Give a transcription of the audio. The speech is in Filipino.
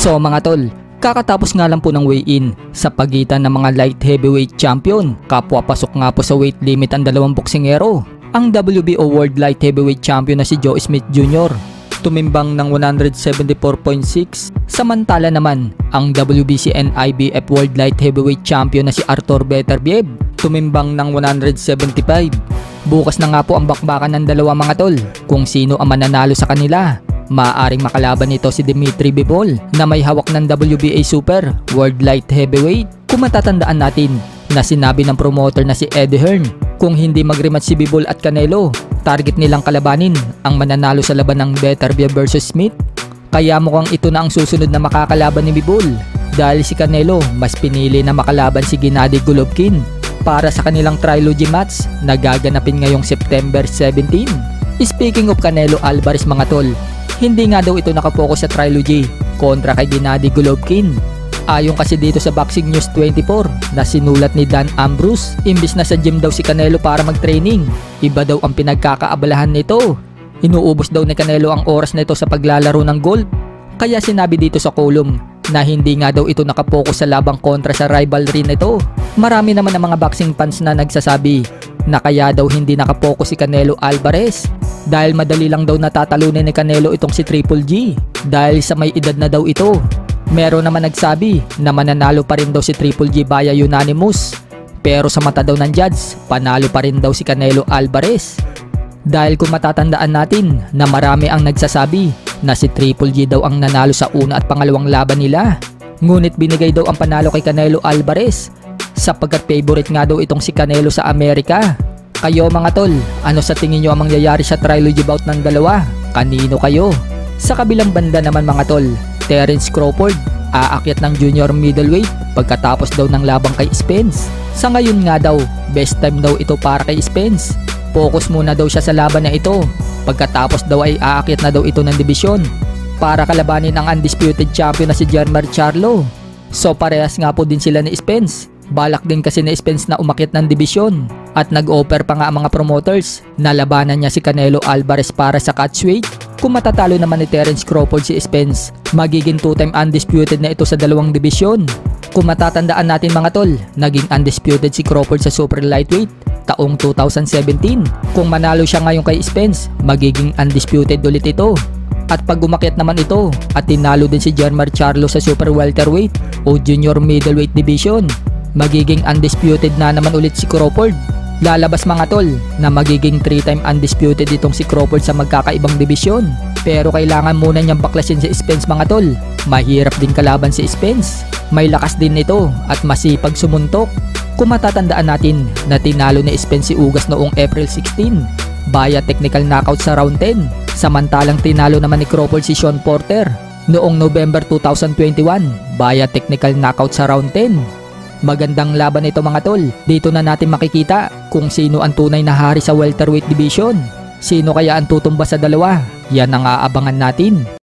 So mga tol, kakatapos nga lang po ng weigh-in sa pagitan ng mga light heavyweight champion. Kapwa pasok nga po sa weight limit ang dalawang boksingero. Ang WBO World Light Heavyweight Champion na si Joe Smith Jr. Tumimbang ng 174.6 Samantala naman, ang WBC and IBF World Light Heavyweight Champion na si Arthur Beterbiev tumimbang ng 175. Bukas na nga po ang bakbakan ng dalawa mga tol kung sino ang mananalo sa kanila. Maaaring makalaban nito si Dimitri Bivol na may hawak ng WBA Super World Light Heavyweight. Kung matatandaan natin na sinabi ng promoter na si Eddie Hearn kung hindi mag-rematch si Bivol at Canelo, target nilang kalabanin ang mananalo sa laban ng Beterbiev versus Smith. Kaya mukhang ito na ang susunod na makakalaban ni Bivol dahil si Canelo mas pinili na makalaban si Gennady Golovkin para sa kanilang trilogy match na gaganapin ngayong September 17. Speaking of Canelo Alvarez mga tol, hindi nga daw ito nakapokus sa trilogy kontra kay Gennady Golovkin. Ayon kasi dito sa Boxing News 24 na sinulat ni Dan Ambrose, imbis na sa gym daw si Canelo para mag-training, iba daw ang pinagkakaabalahan nito. Inuubos daw ni Canelo ang oras nito sa paglalaro ng golf. Kaya sinabi dito sa column na hindi nga daw ito nakapokus sa labang kontra sa rivalry nito. Marami naman ang mga boxing fans na nagsasabi na kaya daw hindi nakapokus si Canelo Alvarez dahil madali lang daw natatalunin ni Canelo itong si Triple G dahil sa may edad na daw ito. Meron naman nagsabi na mananalo pa rin daw si Triple G via unanimous pero sa mata daw ng judge, panalo pa rin daw si Canelo Alvarez. Dahil kung matatandaan natin na marami ang nagsasabi na si Triple G daw ang nanalo sa una at pangalawang laban nila. Ngunit binigay daw ang panalo kay Canelo Alvarez sapagkat favorite nga daw itong si Canelo sa Amerika. Kayo mga tol, ano sa tingin nyo ang mangyayari sa trilogy bout ng dalawa? Kanino kayo? Sa kabilang banda naman mga tol, Terence Crawford aakyat ng junior middleweight pagkatapos daw ng labang kay Spence. Sa ngayon nga daw, best time daw ito para kay Spence. Focus muna daw siya sa laban na ito. Pagkatapos daw ay aakyat na daw ito ng dibisyon para kalabanin ang undisputed champion na si Jermar Charlo. So parehas nga po din sila ni Spence. Balak din kasi ni Spence na umakyat ng dibisyon at nag-offer pa nga ang mga promoters na labanan niya si Canelo Alvarez para sa catchweight. Kung matatalo naman ni Terence Crawford si Spence, magiging two-time undisputed na ito sa dalawang dibisyon. Kung matatandaan natin mga tol, naging undisputed si Crawford sa super lightweight taong 2017. Kung manalo siya ngayon kay Spence, magiging undisputed ulit ito. At pag umakyat naman ito at tinalo din si Jermar Charlo sa super welterweight o junior middleweight division, magiging undisputed na naman ulit si Crawford. Lalabas mga tol na magiging 3-time undisputed itong si Crawford sa magkakaibang dibisyon. Pero kailangan muna niyang baklasin si Spence mga tol. Mahirap din kalaban si Spence. May lakas din ito at masipag sumuntok. Kung matatandaan natin na tinalo ni Spence si Ugas noong April 16 via technical knockout sa round 10. Samantalang tinalo naman ni Crawford si Sean Porter noong November 2021 via technical knockout sa round 10. Magandang laban ito mga tol. Dito na natin makikita kung sino ang tunay na hari sa welterweight division. Sino kaya ang tutumba sa dalawa? Yan ang aabangan natin.